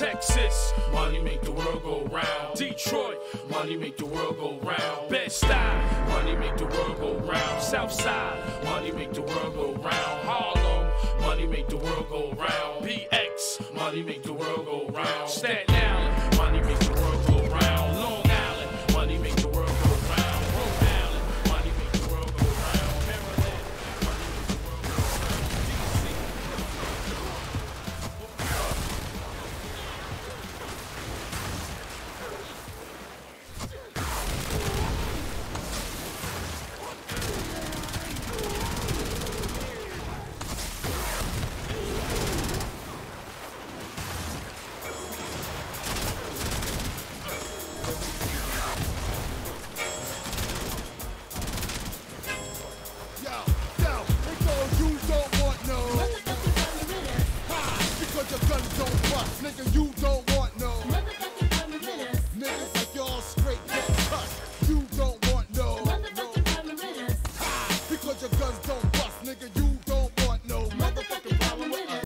Texas, Money make the world go round. Detroit, Money make the world go round. Bed-Stuy, Money make the world go round. Southside, Money make the world go round. Harlem, Money make the world go round. BX, Money make the world go round. Staten Island, don't bust, nigga, you don't want no. Motherfucking margaritas. Niggas like y'all straight get cut. You don't want no. Motherfucking margaritas. Ha! Because your guns don't bust, nigga, you